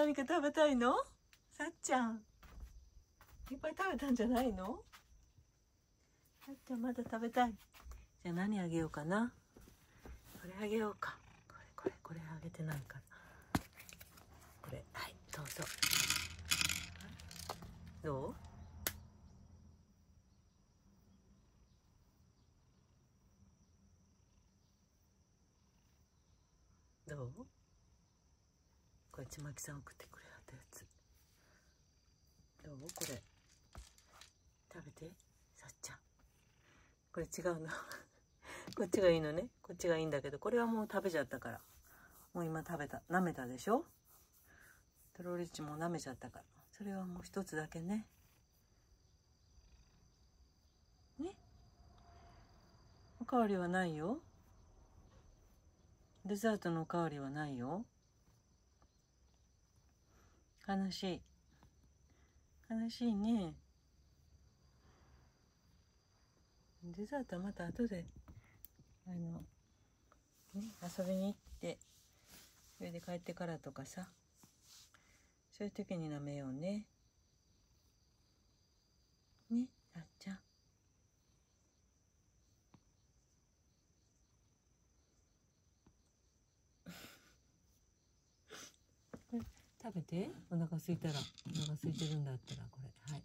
何か食べたいの？さっちゃん。いっぱい食べたんじゃないの？さっちゃんまだ食べたい。じゃあ何あげようかな？これあげようか。これ、これ、これあげてないから。これ、はい、どうぞ。どう？どう？これちまきさん送ってくれはったやつ。どう？これ。食べて。さっちゃん。これ違うの。こっちがいいのね。こっちがいいんだけど。これはもう食べちゃったから。もう今食べた。舐めたでしょ？トロリッチも舐めちゃったから。それはもう一つだけね。ね？おかわりはないよ。デザートのおかわりはないよ。悲しい。悲しいね。デザートはまた後であの、ね、遊びに行ってそれで帰ってからとかさそういう時に舐めようね。ねあっちゃん。食べて。お腹空いたらお腹空いてるんだったらこれ。はい。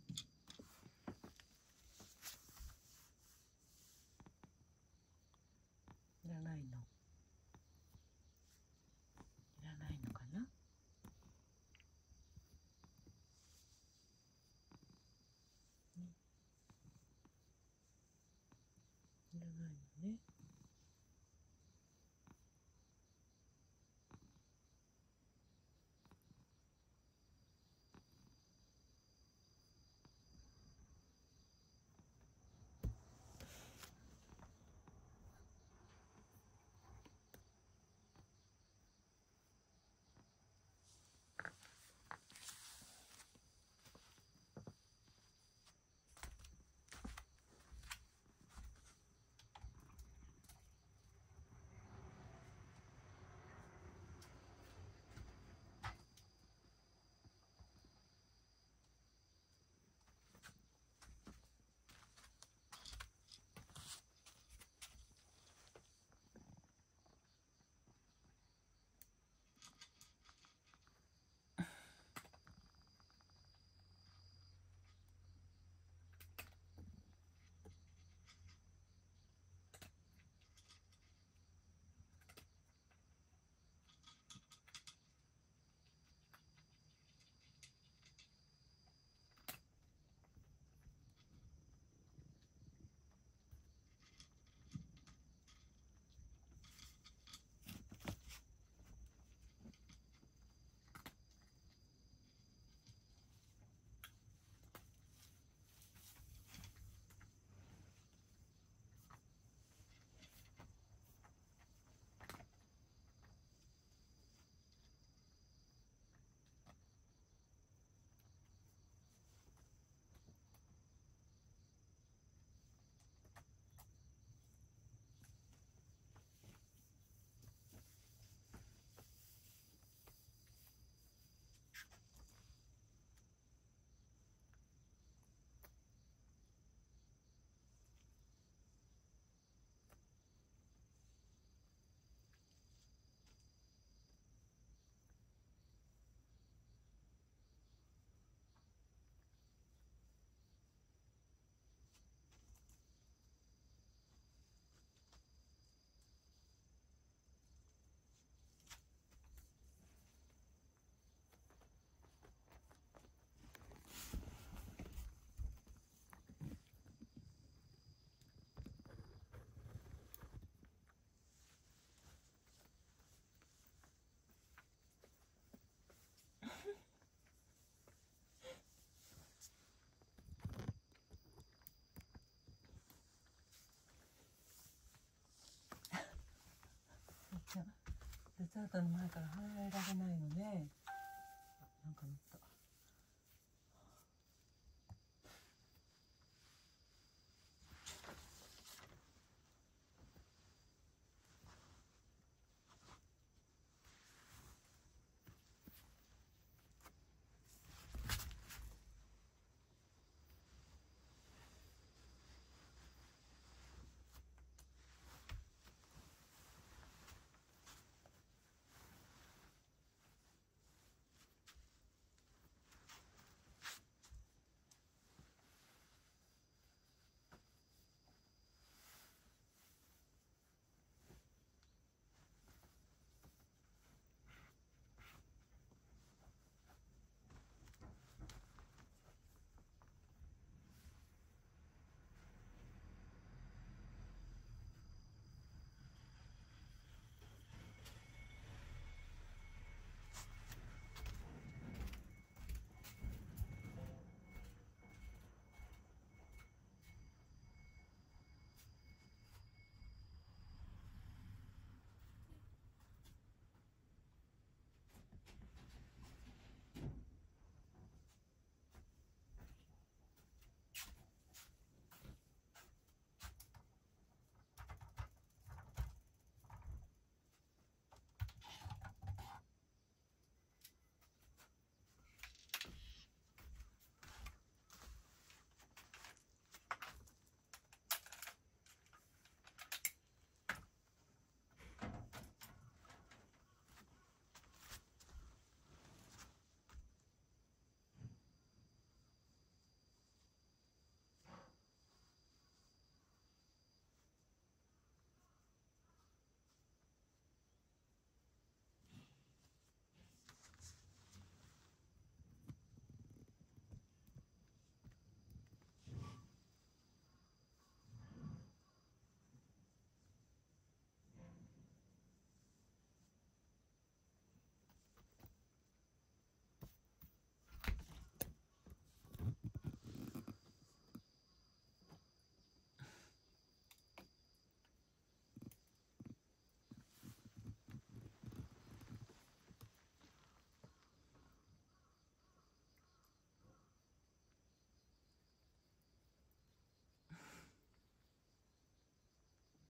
デザートの前から離れられないので。